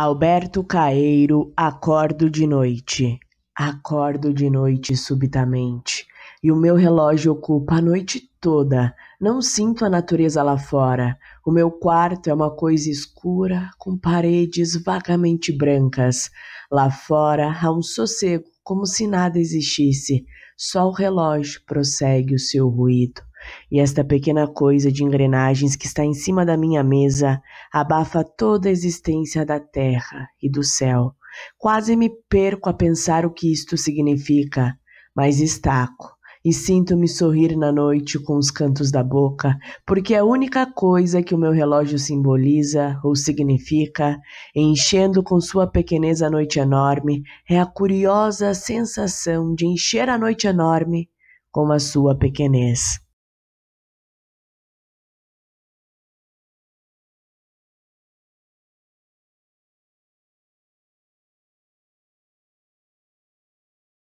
Alberto Caeiro, acordo de noite. Acordo de noite subitamente, e o meu relógio ocupa a noite toda. Não sinto a natureza lá fora. O meu quarto é uma coisa escura, com paredes vagamente brancas. Lá fora há um sossego, como se nada existisse. Só o relógio prossegue o seu ruído. E esta pequena coisa de engrenagens que está em cima da minha mesa abafa toda a existência da terra e do céu. Quase me perco a pensar o que isto significa, mas estaco e sinto-me sorrir na noite com os cantos da boca, porque a única coisa que o meu relógio simboliza ou significa, enchendo com sua pequenez a noite enorme, é a curiosa sensação de encher a noite enorme com a sua pequenez.